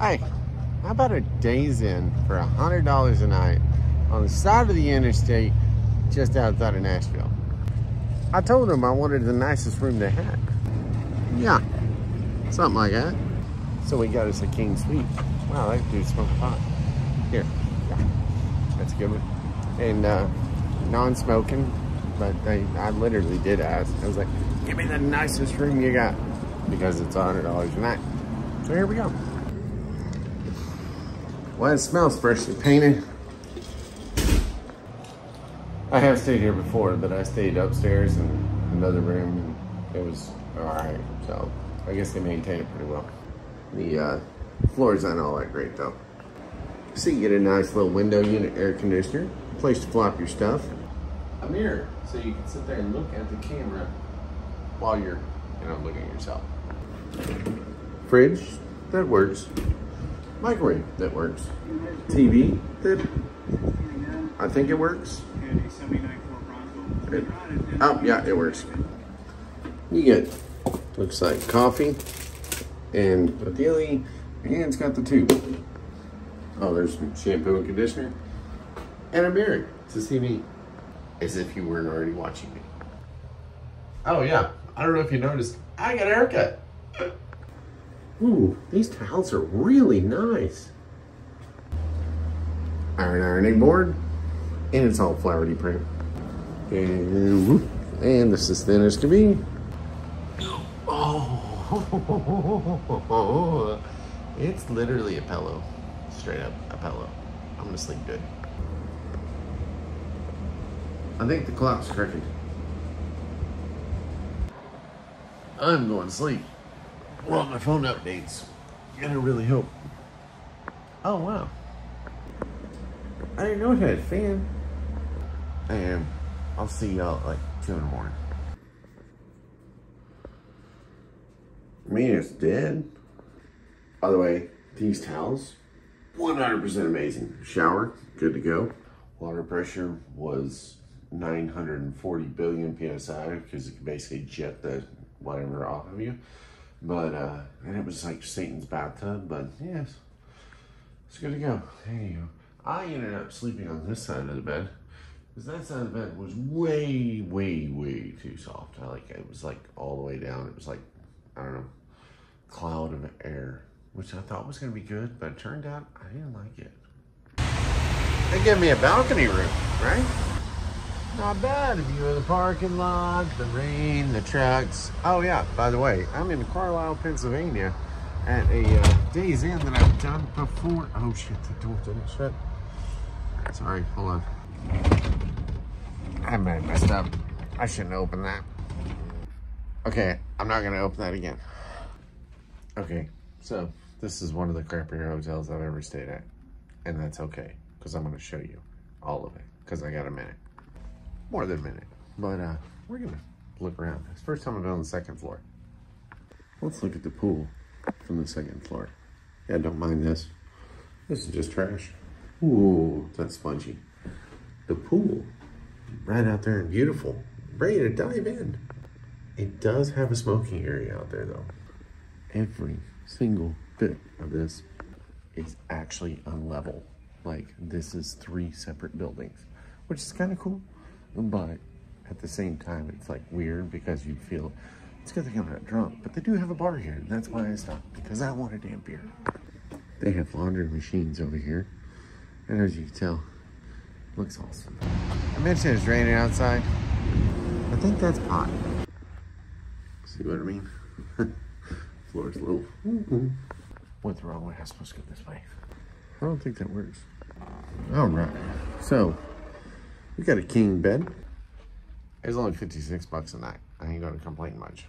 Hey, how about a Days Inn for a hundred dollars a night on the side of the interstate just outside of Nashville? I told them I wanted the nicest room they had. Yeah, something like that. So we got us a king suite. Wow, that dude smoked pot. Here, yeah, that's a good one. And uh, non-smoking, but they, I literally did ask. I was like, give me the nicest room you got because it's a hundred dollars a night. So here we go. Well, it smells freshly painted. I have stayed here before, but I stayed upstairs in another room and it was all right. So I guess they maintain it pretty well. The uh, floors aren't all that great though. So you get a nice little window unit air conditioner, place to flop your stuff. A mirror, so you can sit there and look at the camera while you're, you know, looking at yourself. Fridge, that works. Microwave, that works. TV, that I think it works. It, oh, yeah, it works. You get, looks like coffee, and ideally, your it's got the tube. Oh, there's shampoo and conditioner, and a mirror to see me, as if you weren't already watching me. Oh yeah, I don't know if you noticed, I got a haircut. Ooh, these towels are really nice. Iron ironing board, and it's all flowery print. And, and this is thin as can be. Oh, it's literally a pillow. Straight up a pillow. I'm gonna sleep good. I think the clock's crooked. I'm going to sleep. Well, my phone updates. And I really hope. Oh, wow. I didn't know it had a fan. And I'll see y'all at like 2 in the morning. I mean, dead. By the way, these towels, 100% amazing. Shower, good to go. Water pressure was 940 billion psi because it can basically jet the whatever off of you. But, uh, and it was like Satan's bathtub, but yes, it's good to go. Go. I ended up sleeping on this side of the bed because that side of the bed was way, way, way too soft. I like it was like all the way down. It was like, I don't know, cloud of air, which I thought was going to be good, but it turned out I didn't like it. They gave me a balcony room, right? Not bad. A view of the parking lot, the rain, the trucks. Oh yeah, by the way, I'm in Carlisle, Pennsylvania at a uh, Days Inn that I've done before. Oh shit, the door didn't shut. Sorry, hold on. I might have messed up. I shouldn't open that. Okay, I'm not gonna open that again. Okay, so this is one of the crappier hotels I've ever stayed at. And that's okay, because I'm gonna show you all of it, because I got a minute more than a minute. But uh, we're gonna look around. It's first time I've been on the second floor. Let's look at the pool from the second floor. Yeah, don't mind this. This is just trash. Ooh, that's spongy. The pool, right out there and beautiful. Ready to dive in. It does have a smoking area out there though. Every single bit of this is actually unlevel. Like this is three separate buildings, which is kind of cool. But at the same time, it's like weird because you feel it's good because I'm not drunk. But they do have a bar here. And that's why I stopped because I want a damn beer. They have laundry machines over here. And as you can tell, looks awesome. I mentioned it's raining outside. I think that's pot. See what I mean? Floor's a little. Went the wrong way. I was supposed to go this way. I don't think that works. All right. So, we got a king bed. It's only 56 bucks a night. I ain't gonna complain much.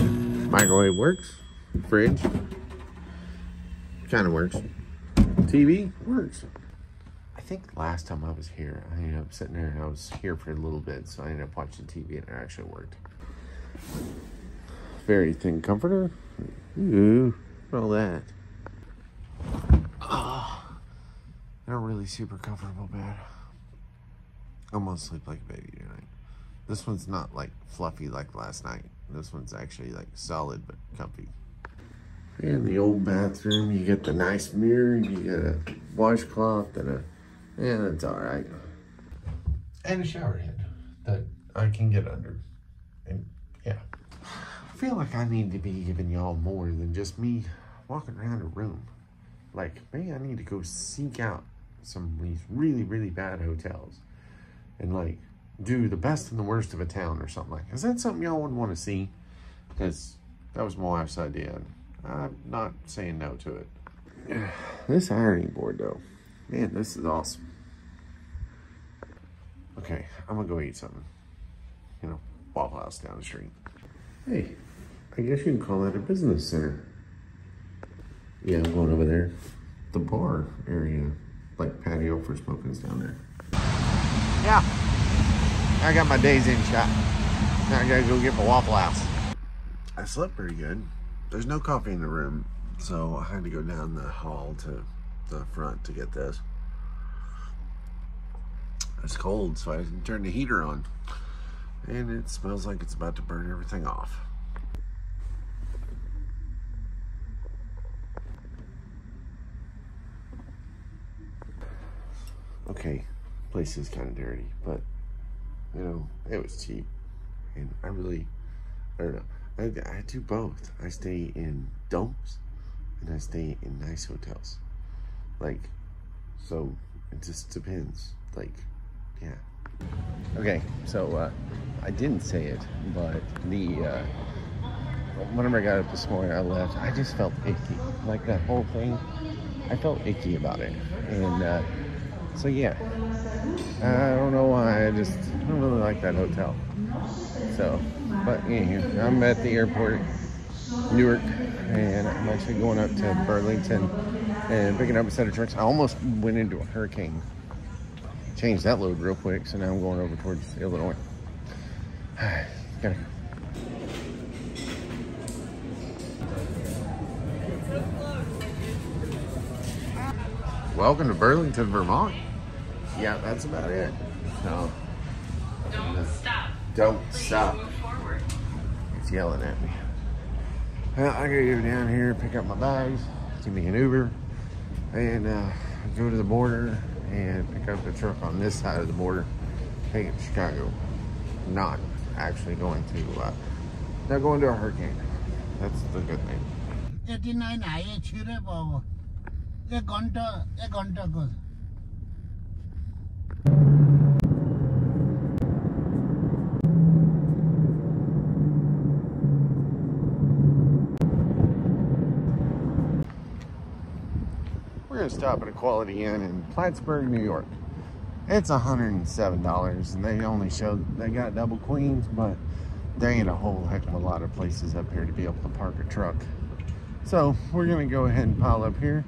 Microwave works. Fridge. Kind of works. TV works. I think last time I was here, I ended up sitting there and I was here for a little bit, so I ended up watching TV and it actually worked. Very thin comforter. Ooh, all that. Ah, oh, not really super comfortable bed. I'm gonna sleep like a baby tonight. This one's not like fluffy like last night. This one's actually like solid but comfy. And the old bathroom, you get the nice mirror, you get a washcloth and a, yeah, that's all right. And a shower head that I can get under. And yeah. I feel like I need to be giving y'all more than just me walking around a room. Like, maybe I need to go seek out some of these really, really bad hotels and like do the best and the worst of a town or something like. Is that something y'all would want to see? Because that was my wife's idea. I'm not saying no to it. This ironing board though, man, this is awesome. Okay, I'm gonna go eat something. You know, Waffle House down the street. Hey, I guess you can call that a business center. Yeah, I'm going over there. The bar area, like patio for smoking's down there. Yeah, I got my Days Inn shot. Now I gotta go get my Waffle House. I slept pretty good. There's no coffee in the room, so I had to go down the hall to the front to get this. It's cold, so I turned the heater on. And it smells like it's about to burn everything off. Okay, place is kind of dirty, but you know, it was cheap. And I really, I don't know. I, I do both. I stay in dumps and I stay in nice hotels. Like, so it just depends. Like, yeah. Okay, so uh, I didn't say it, but the uh, whenever I got up this morning, I left. I just felt icky. Like that whole thing, I felt icky about it, and uh, so yeah, I don't know why. I just I don't really like that hotel. So, but I'm at the airport, Newark, and I'm actually going up to Burlington and picking up a set of trucks. I almost went into a hurricane. Changed that load real quick, so now I'm going over towards Illinois. Gotta go. Welcome to Burlington, Vermont yeah, that's about it. So don't stop. Don't Please stop. Move forward. It's yelling at me. Well, I gotta go down here, pick up my bags, give me an Uber, and uh, go to the border and pick up the truck on this side of the border, take it to Chicago. Not actually going to, uh, not going to a hurricane. That's the good thing. 89 IH, here a conda a ঘন্টা goes. going to stop at a Quality Inn in Plattsburgh, New York. It's $107, and they only show they got double queens, but there ain't a whole heck of a lot of places up here to be able to park a truck. So we're going to go ahead and pile up here.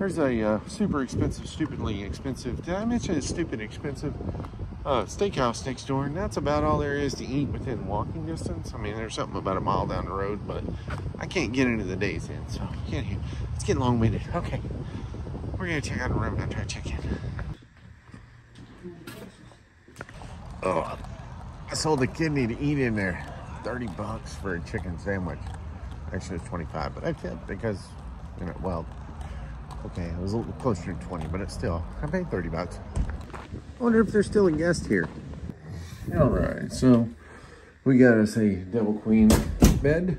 There's a uh, super expensive, stupidly expensive, did I mention it's stupid expensive? Uh, steakhouse next door, and that's about all there is to eat within walking distance. I mean, there's something about a mile down the road, but I can't get into the Days Inn, so can't hear. It's getting long-winded. Okay we're gonna check out a room after I check in. Oh, I sold a kidney to eat in there. 30 bucks for a chicken sandwich. Actually, it's 25, but I tipped because, you know, well, okay, it was a little closer to 20, but it's still, I paid 30 bucks. I wonder if there's still a guest here. All right, so we got us a double queen bed.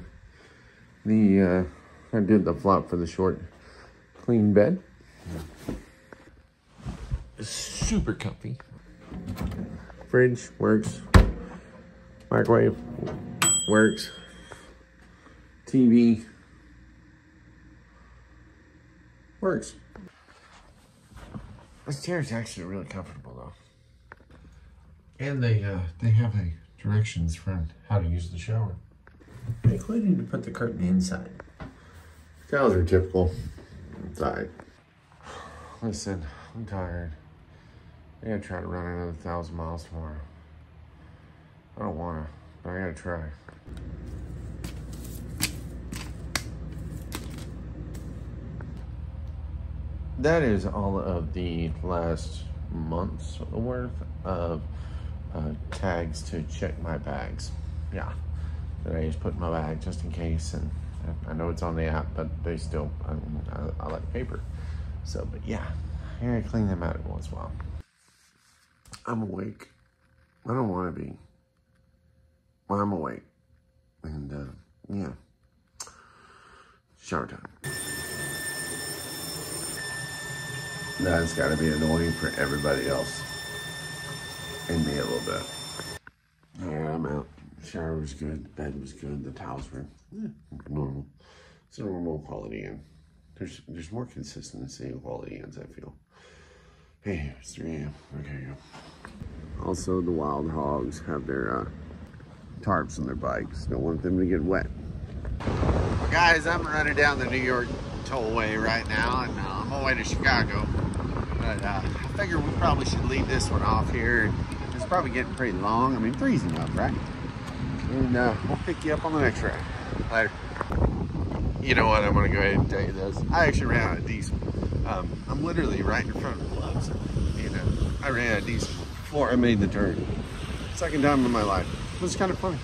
The, uh, I did the flop for the short clean bed. It's super comfy. Fridge works. Microwave works. TV works. This chair is actually really comfortable though. And they uh, they have a directions for how to use the shower. Including to put the curtain inside. Towels are typical. Inside. Listen, I'm tired. I gotta try to run another thousand miles tomorrow. I don't wanna, but I gotta try. That is all of the last month's worth of uh, tags to check my bags. Yeah, that I just put in my bag just in case, and I know it's on the app, but they still, I, I, I like paper. So, but yeah, I gotta clean them out every once in a while. I'm awake. I don't want to be. Well, I'm awake. And, uh, yeah. Shower time. That's got to be annoying for everybody else. And me a little bit. Yeah, I'm out. Shower was good. Bed was good. The towels were eh, normal. It's a normal Quality Inn. There's there's more consistency in Quality Inns, I feel. Hey, it's 3 a.m. Okay, go. Also, the wild hogs have their uh, tarps on their bikes. Don't want them to get wet. Guys, I'm running down the New York tollway right now, and uh, I'm on my way to Chicago. But uh, I figure we probably should leave this one off here. It's probably getting pretty long. I mean, freezing up, right? And uh, we'll pick you up on the next ride. Later. You know what? I'm going to go ahead and tell you this. I actually ran out of diesel. Um, I'm literally right in front of the clubs. You know, I ran out of diesel before I made the turn. Second time in my life. It was kind of funny.